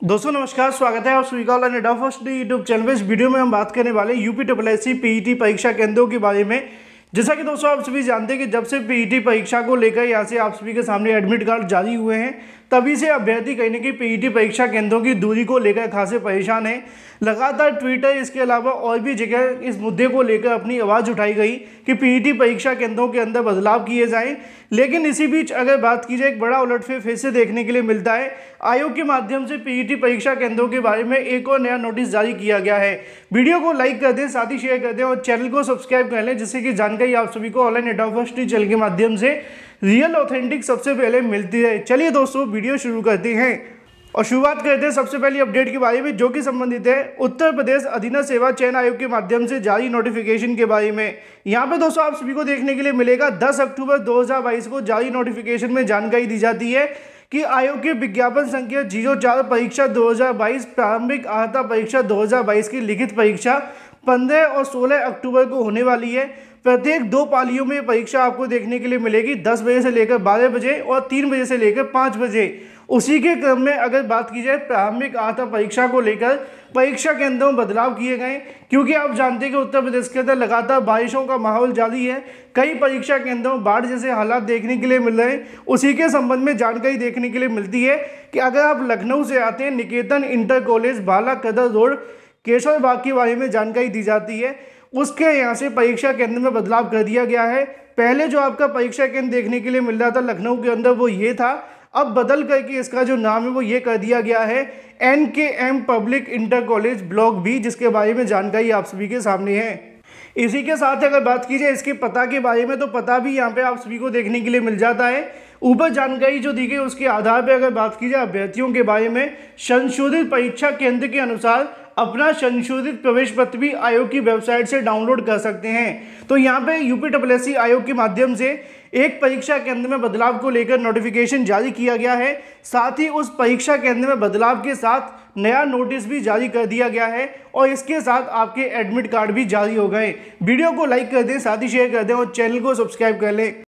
दोस्तों, नमस्कार, स्वागत है आप सभी यूट्यूब चैनल पर इस वीडियो में हम बात करने वाले UP W S C PET परीक्षा केंद्रों के बारे में। जैसा कि दोस्तों, आप सभी जानते हैं कि जब से पीईटी परीक्षा को लेकर यहाँ से आप सभी के सामने एडमिट कार्ड जारी हुए हैं, तभी से अभ्यर्थी कहीं ना कहीं पीईटी परीक्षा केंद्रों की दूरी को लेकर खासे परेशान है। लगातार ट्विटर इसके अलावा और भी जगह इस मुद्दे को लेकर अपनी आवाज़ उठाई गई कि पीईटी परीक्षा केंद्रों के अंदर बदलाव किए जाएँ। लेकिन इसी बीच अगर बात की जाए, एक बड़ा उलटफेर फिर से देखने के लिए मिलता है। आयोग के माध्यम से पीईटी परीक्षा केंद्रों के बारे में एक और नया नोटिस जारी किया गया है। वीडियो को लाइक कर दें, साथ ही शेयर कर दें और चैनल को सब्सक्राइब कर लें, जिससे कि जानकारी आप सभी को ऑनलाइन ऑफ़ चैनल के माध्यम से रियल ऑथेंटिक सबसे पहले मिलती है। चलिए दोस्तों वीडियो शुरू करते हैं। और शुरुआत करते हैं सबसे पहली अपडेट के बारे में, जो कि संबंधित है उत्तर प्रदेश अधीन सेवा चयन आयोग के माध्यम से जारी नोटिफिकेशन के बारे में। यहाँ पे दोस्तों, आप सभी को देखने के लिए मिलेगा 10 अक्टूबर 2022 को जारी नोटिफिकेशन में जानकारी दी जाती है कि आयोग के विज्ञापन संख्या ज़ीरो चार परीक्षा 2022 प्रारंभिक अर्हता परीक्षा 2022 की लिखित परीक्षा 15 और 16 अक्टूबर को होने वाली है। प्रत्येक दो पालियों में परीक्षा आपको देखने के लिए मिलेगी 10 बजे से लेकर 12 बजे और तीन बजे से लेकर पाँच बजे। उसी के क्रम में अगर बात की जाए, प्रारंभिक अर्हता परीक्षा को लेकर परीक्षा केंद्रों में बदलाव किए गए, क्योंकि आप जानते हैं कि उत्तर प्रदेश के अंदर लगातार बारिशों का माहौल जारी है। कई परीक्षा केंद्रों बाढ़ जैसे हालात देखने के लिए मिल रहे हैं। उसी के संबंध में जानकारी देखने के लिए मिलती है कि अगर आप लखनऊ से आते हैं, निकेतन इंटर कॉलेज बाला कदर रोड केशव बाग के बारे में जानकारी दी जाती है। उसके यहाँ से परीक्षा केंद्र में बदलाव कर दिया गया है। पहले जो आपका परीक्षा केंद्र देखने के लिए मिल रहा था लखनऊ के अंदर, वो ये था। अब बदल करके इसका जो नाम है, वो ये कर दिया गया है। N K M public inter college block B जिसके बारे में जानकारी आप सभी के सामने है। इसी के साथ अगर बात की जाए इसके पता के बारे में तो पता भी यहाँ पे आप सभी को देखने के लिए मिल जाता है। ऊपर जानकारी जो दी गई, उसके आधार पर अगर बात की जाए, अभ्यर्थियों के बारे में, संशोधित परीक्षा केंद्र के अनुसार अपना संशोधित प्रवेश पत्र भी आयोग की वेबसाइट से डाउनलोड कर सकते हैं। तो यहाँ पे यूपी डब्ल्यू आयोग के माध्यम से एक परीक्षा केंद्र में बदलाव को लेकर नोटिफिकेशन जारी किया गया है। साथ ही उस परीक्षा केंद्र में बदलाव के साथ नया नोटिस भी जारी कर दिया गया है और इसके साथ आपके एडमिट कार्ड भी जारी हो गए। वीडियो को लाइक कर दें, साथ ही शेयर कर दें और चैनल को सब्सक्राइब कर लें।